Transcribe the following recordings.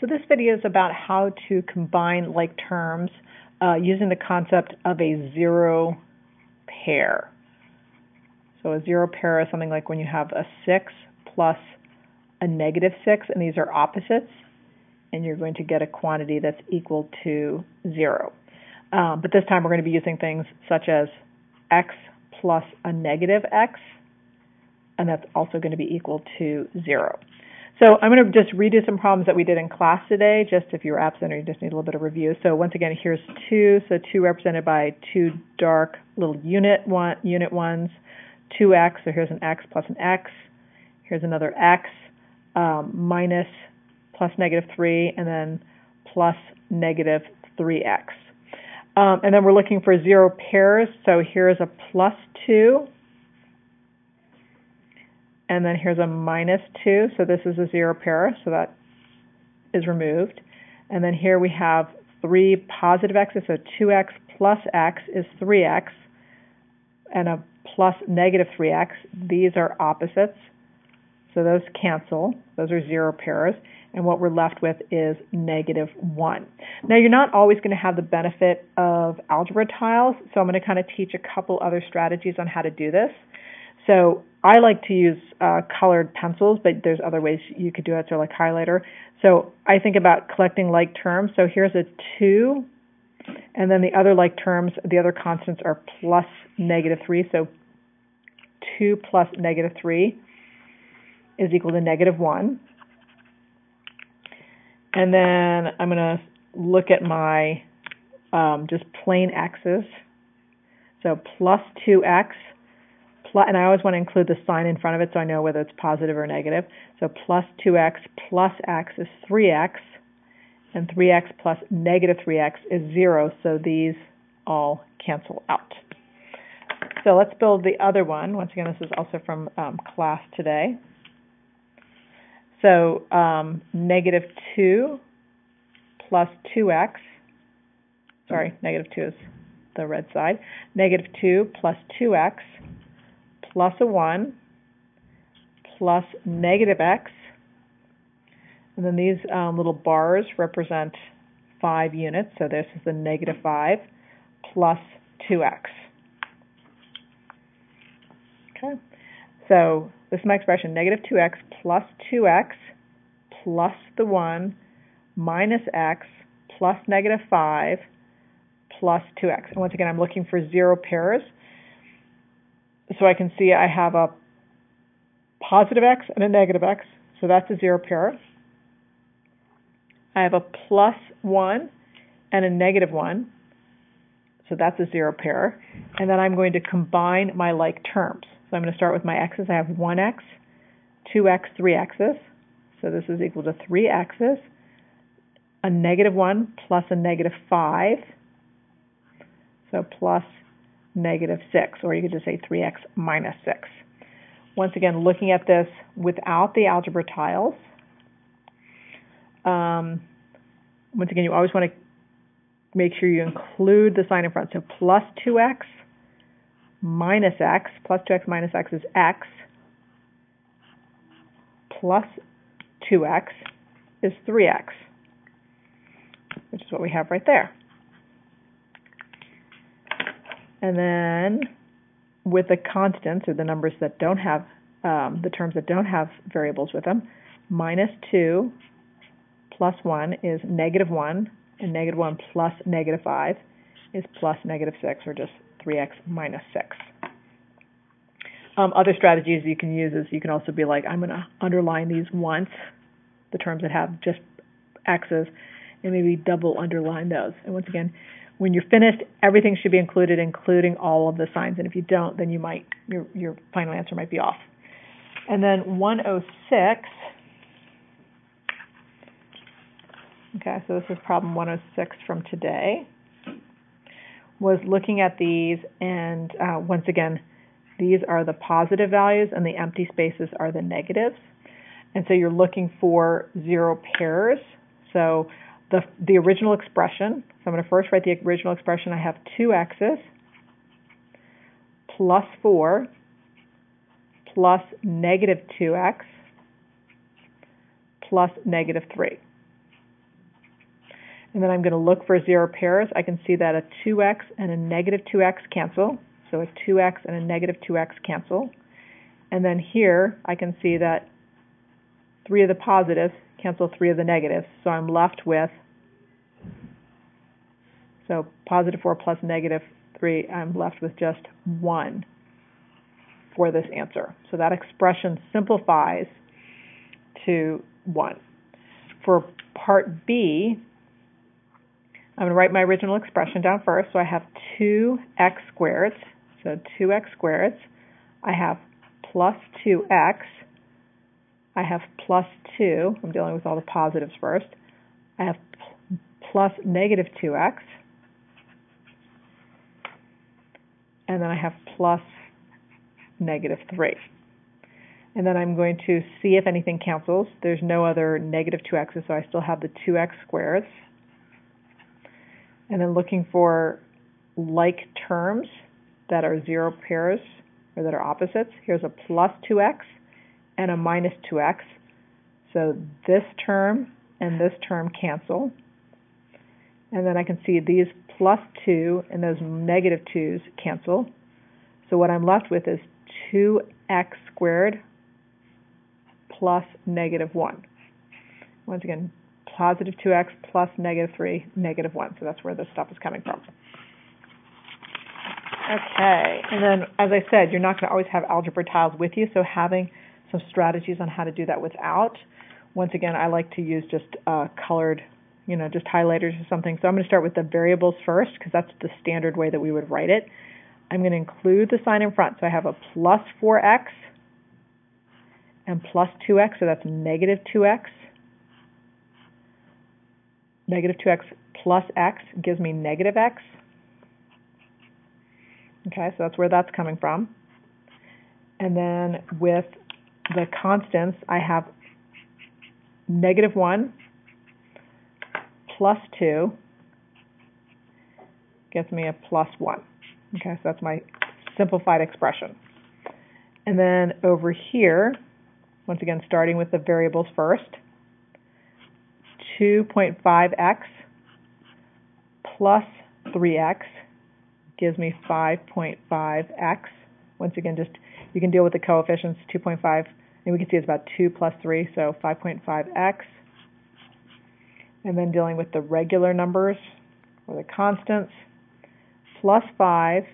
So this video is about how to combine like terms uh, using the concept of a zero pair. So a zero pair is something like when you have a 6 plus a negative 6, and these are opposites, and you're going to get a quantity that's equal to 0. Um, but this time we're going to be using things such as x plus a negative x, and that's also going to be equal to 0. So I'm going to just redo some problems that we did in class today, just if you were absent or you just need a little bit of review. So once again, here's 2, so 2 represented by two dark little unit one, unit ones, 2x, so here's an x plus an x, here's another x, um, minus plus negative 3, and then plus negative 3x. Um, and then we're looking for zero pairs, so here's a plus 2, and then here's a minus 2, so this is a zero pair, so that is removed. And then here we have three positive x's, so 2x plus x is 3x, and a plus negative 3x. These are opposites, so those cancel. Those are zero pairs. And what we're left with is negative 1. Now, you're not always going to have the benefit of algebra tiles, so I'm going to kind of teach a couple other strategies on how to do this. So I like to use uh, colored pencils, but there's other ways you could do it, so like highlighter. So I think about collecting like terms. So here's a 2, and then the other like terms, the other constants are plus negative 3. So 2 plus negative 3 is equal to negative 1. And then I'm going to look at my um, just plain x's. So plus 2x and I always want to include the sign in front of it so I know whether it's positive or negative. So plus 2x plus x is 3x, and 3x plus negative 3x is 0, so these all cancel out. So let's build the other one. Once again, this is also from um, class today. So um, negative 2 plus 2x, sorry, negative 2 is the red side, negative 2 plus 2x plus a 1 plus negative x. And then these um, little bars represent 5 units. So this is the negative 5 plus 2x. Okay. So this is my expression, negative 2x plus 2x plus the 1 minus x plus negative 5 plus 2x. And once again, I'm looking for zero pairs so I can see I have a positive x and a negative x, so that's a zero pair. I have a plus 1 and a negative 1, so that's a zero pair. And then I'm going to combine my like terms. So I'm going to start with my x's. I have 1x, 2x, 3x's. So this is equal to 3x's. A negative 1 plus a negative 5. So plus negative 6, or you could just say 3x minus 6. Once again, looking at this without the algebra tiles, um, once again, you always want to make sure you include the sign in front. So plus 2x minus x, plus 2x minus x is x, plus 2x is 3x, which is what we have right there. And then with the constants, or the numbers that don't have, um, the terms that don't have variables with them, minus 2 plus 1 is negative 1, and negative 1 plus negative 5 is plus negative 6, or just 3x minus 6. Um, other strategies you can use is you can also be like, I'm going to underline these once, the terms that have just x's, and maybe double underline those. And once again, when you're finished, everything should be included, including all of the signs. And if you don't, then you might your your final answer might be off. And then 106. Okay, so this is problem 106 from today. Was looking at these, and uh, once again, these are the positive values, and the empty spaces are the negatives. And so you're looking for zero pairs. So the, the original expression. So I'm going to first write the original expression. I have 2x's plus 4 plus negative 2x plus negative 3. And then I'm going to look for zero pairs. I can see that a 2x and a negative 2x cancel. So a 2x and a negative 2x cancel. And then here I can see that three of the positives cancel three of the negatives. So I'm left with, so positive 4 plus negative 3, I'm left with just 1 for this answer. So that expression simplifies to 1. For part B, I'm going to write my original expression down first. So I have 2x squared, so 2x squared. I have plus 2x. I have plus 2. I'm dealing with all the positives first. I have plus negative 2x. And then I have plus negative 3. And then I'm going to see if anything cancels. There's no other negative 2x's, so I still have the 2x squared. And then looking for like terms that are zero pairs or that are opposites. Here's a plus 2x and a minus 2x. So this term and this term cancel. And then I can see these plus 2 and those negative 2's cancel. So what I'm left with is 2x squared plus negative 1. Once again, positive 2x plus negative 3, negative 1. So that's where this stuff is coming from. Okay, and then as I said, you're not going to always have algebra tiles with you, so having some strategies on how to do that without. Once again, I like to use just uh, colored, you know, just highlighters or something. So I'm going to start with the variables first because that's the standard way that we would write it. I'm going to include the sign in front. So I have a plus 4x and plus 2x, so that's negative 2x. Negative 2x plus x gives me negative x. Okay, so that's where that's coming from. And then with the constants, I have negative 1 plus 2 gives me a plus 1. Okay, so that's my simplified expression. And then over here, once again, starting with the variables first, 2.5x plus 3x gives me 5.5x. Once again, just you can deal with the coefficients 2.5, and we can see it's about 2 plus 3, so 5.5x. And then dealing with the regular numbers, or the constants, plus 5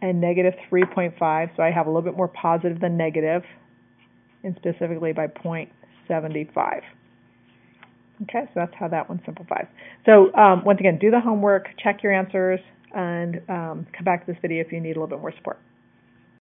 and negative 3.5, so I have a little bit more positive than negative, and specifically by 0.75. Okay, so that's how that one simplifies. So um, once again, do the homework, check your answers, and um, come back to this video if you need a little bit more support.